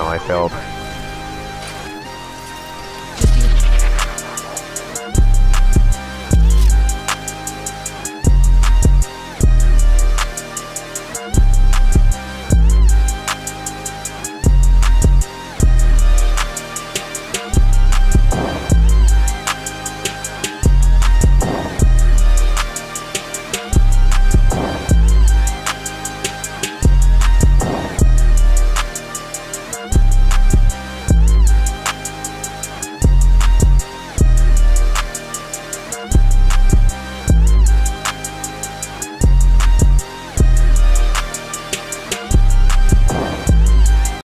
how I felt.